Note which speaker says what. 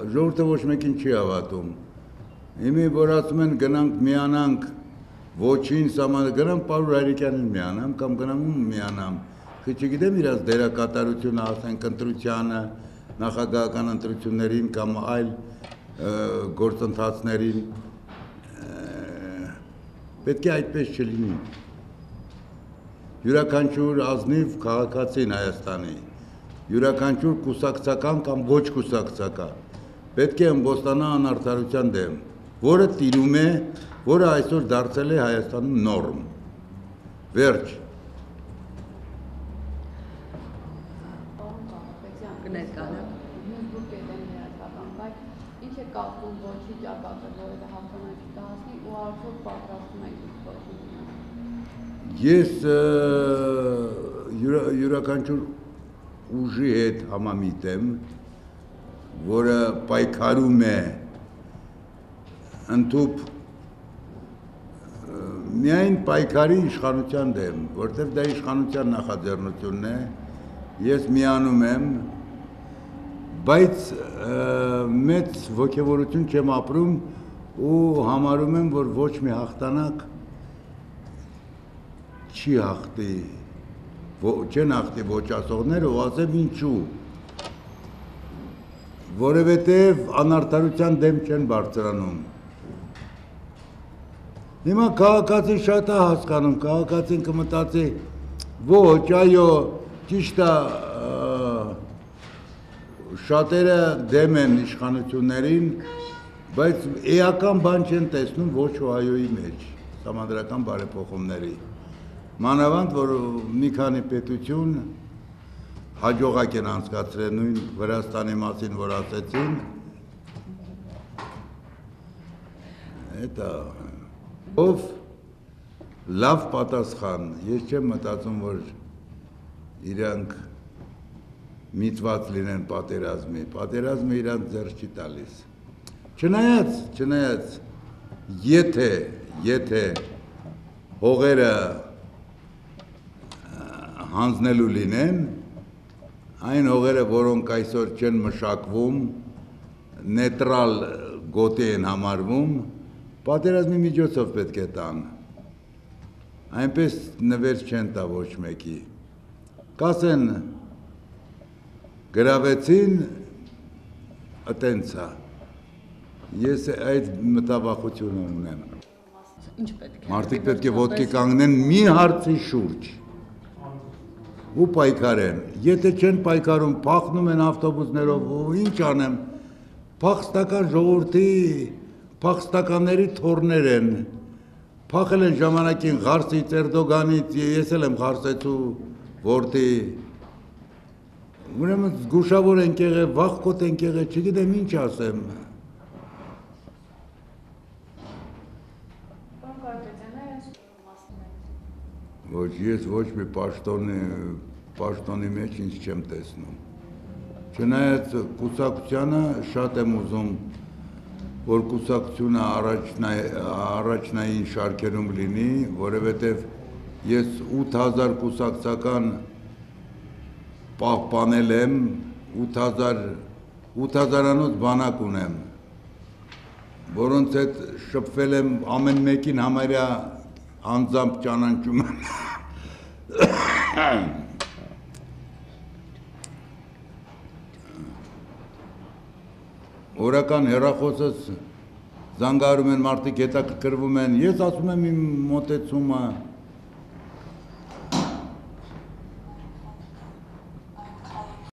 Speaker 1: ժողովուրդը ոչ մեկին չի հավատում։ Իմի որ ասում են գնանք միանանք ոչին սամանը գնամ Պարուր Հայրիկյանին միանամ կամ գնամ միանամ։ Խի չգիտեմ իրաց դերակատարությունը ասենք ընտրությանը, նախագահական ընտրություններին կամ այլ գործընթացներին պետք է այդպես չլինի։ Յուրաքանչյուր ազնիվ քաղաքացին Հայաստանի, յուրաքանչյուր կուսակցական կամ ոչ կուսակցական պետք է ըմբոստանա անարդարության դեմ, որը տիրում է, որը այսօր դարձել է Հայաստանում նորմ։ Վերջ
Speaker 2: է կապում ոչի ճակատը, որը հաղթանակի կհասնի ու արդյոք պատրաստում եք
Speaker 1: Ես յուրաքանչյուր ուժի հետ համամիտ եմ, որը պայքարում է ընդཐུպ միայն պայքարի իշխանության դեմ, որտեղ դա իշխանության նախաձեռնությունն է, ես միանում եմ, բայց մեծ ոգևորություն չեմ ապրում ու համարում եմ, որ ոչ մի հաղթանակ չի հաղթի, չեն հաղթի ոչ ասողները ու ասեմ ինչու, որևէտև անարդարության դեմ չեն բարձրանում Հիմա քաղաքացին շատ է հասկանում, քաղաքացին կմտածի, ոչ, այո, ճիշտ է, շատերը դեմ են իշխանություններին, բայց էական բան չեն տեսնում ոչ այոյի մեջ, համանդրական բարեփոխումների։ Մանավանդ, որ մի քանի պետություն հաջողակ են անցկացրել նույն Վրաստանի մասին, որ ասեցին։ Դա ով լավ պատասխան, ես չեմ մտածում, որ իրանք միտված լինեն պատերազմի, պատերազմը իրանք ձեռք չի տալիս։ Չնայած, չնայած, եթե, եթե հողերը հանձնելու լինեն, այն հողերը, որոնք այսօր չեն մշակվում, նետրալ գոտի են համարվում, պատերազմի միջոցով պետք է տան։ Այնպես նվեր չեն տա ոչ մեկի։ Կասեն գրավեցին ըտենցա։ Ես այդ մտավախությունը ունեմ։
Speaker 3: Ինչ պետք է։
Speaker 1: Մարդիկ պետք է ոտքի կանգնեն մի հարցի շուրջ ու պայքարեն։ Եթե չեն պայքարում, փախնում են ավտոբուսներով ու ինչ անեմ, փախստական ժողովրդի փախստականների թորներ են, փախել են ժամանակին Ղարսից, Էրդոգանից, ես էլ եմ Ղարսեցու որդի, ուրեմն զգուշավոր ենք եղել, վախկոտ ենք եղել, չգիտեմ ինչ ասեմ։ Ոչ, ես ոչ մի պաշտոնի, պաշտոնի մեջ ինձ չեմ տեսնում։ Չնայած կուսակցությանը շատ եմ ուզում որ կուսակցությունը առաջնային շարքերում լինի, որովհետև ես 8000 կուսակցական պահպանել եմ, 8000 8000-անոց բանակ ունեմ, որոնց հետ շփվել եմ ամեն մեկին համարյա անձամբ ճանաչում եմ։ օրական հերախոսս զանգարում են մարդիկ հետաքրքրվում են ես ասում եմ իմ մոտեցումը